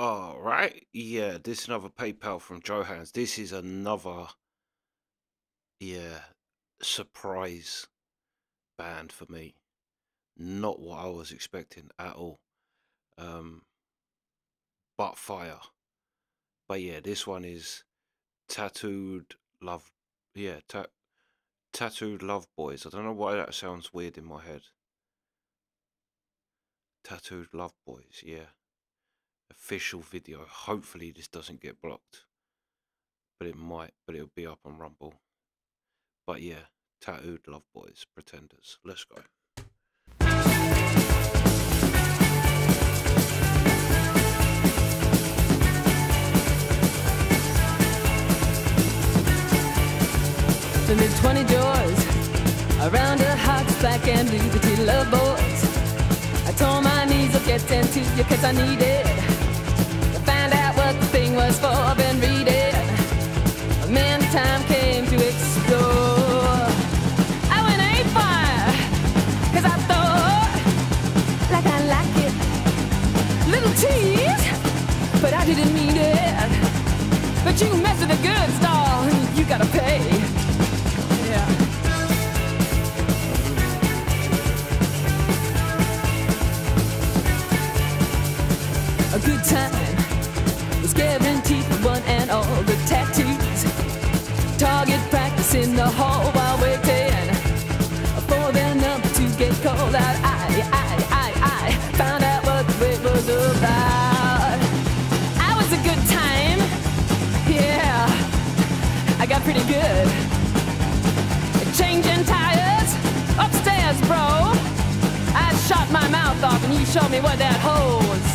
All right. Yeah, this is another PayPal from Johans. This is another, yeah, surprise band for me. Not what I was expecting at all. Um, but fire. But yeah, this one is Tattooed Love. Yeah, ta- Tattooed Love Boys. I don't know why that sounds weird in my head. Tattooed Love Boys, yeah. Official video. Hopefully this doesn't get blocked. But it might, but it'll be up on Rumble. But yeah, Tattooed Love Boys, Pretenders. Let's go. The mid 20 joys around her heart's black and the love boys. I tore my knees up getting to you cause I needed gotta pay. Pretty good. Changing tires upstairs, bro. I shot my mouth off and you showed me what that hole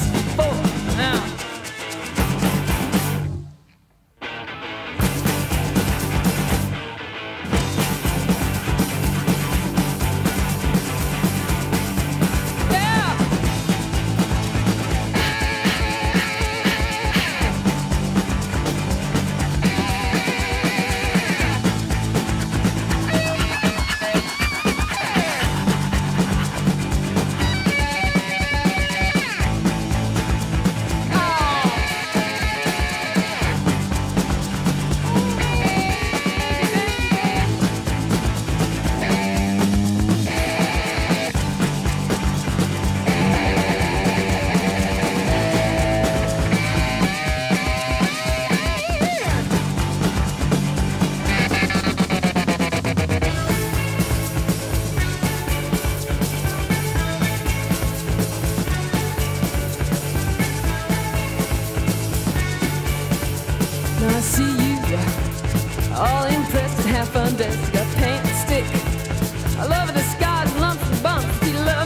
You got paint stick. I love the and bumps.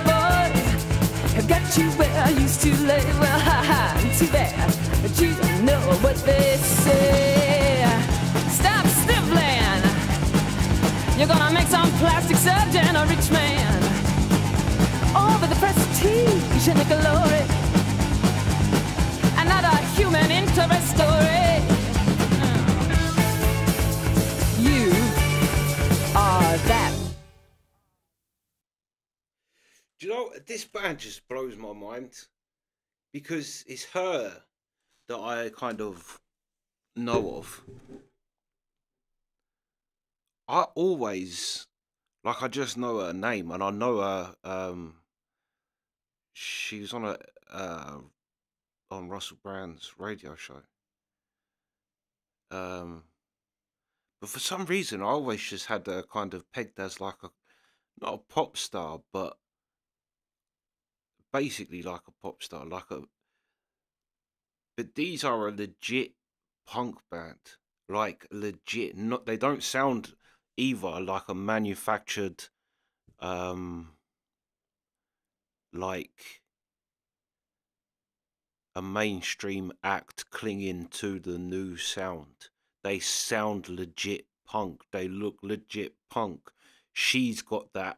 Boys. Have got you where I used to lay. Well, ha ha, too bad. But you don't know what they say. Stop sniffling. You're gonna make some plastic surgeon a rich man. All the prestige and the glory. Another human interest story. This band just blows my mind because it's her that I kind of know of. I always like I just know her name and I know her. Um, she was on a uh, on Russell Brand's radio show. Um, but for some reason, I always just had her kind of pegged as like a not a pop star, but basically like a pop star, like a. But these are a legit punk band, like legit. Not they don't sound either like a manufactured, um, like a mainstream act clinging to the new sound. They sound legit punk. They look legit punk. She's got that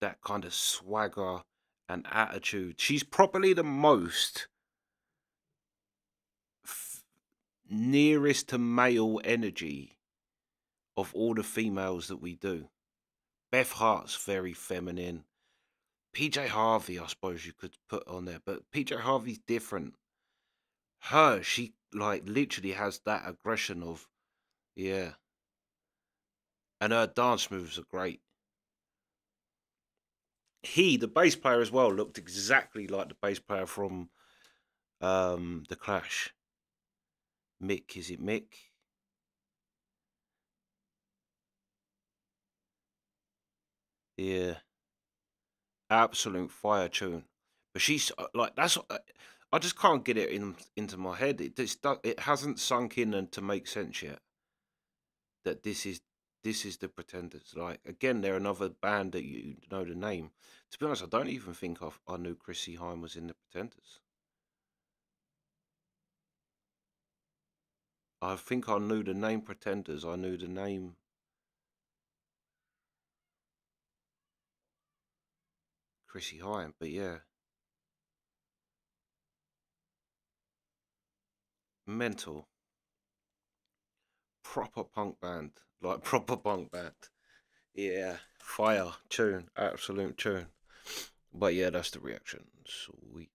that kind of swagger and attitude. She's probably the most f- nearest to male energy of all the females that we do. Beth Hart's very feminine. PJ Harvey, I suppose you could put on there, but PJ Harvey's different. her, she like literally has that aggression of, yeah. And her dance moves are great. He, the bass player as well, looked exactly like the bass player from um the Clash. Mick, is it Mick? Yeah, absolute fire tune. But she's uh, like that's uh, I just can't get it in into my head. It it hasn't sunk in and to make sense yet that this is this is the Pretenders. Like again, they're another band that you know the name. To be honest, I don't even think I've, I knew Chrissie Hynde was in the Pretenders. I think I knew the name Pretenders. I knew the name. Chrissie Hynde, but yeah. Mental. Proper punk band. Like proper punk band. Yeah. Fire. Tune. Absolute tune. But yeah, that's the reaction. Sweet.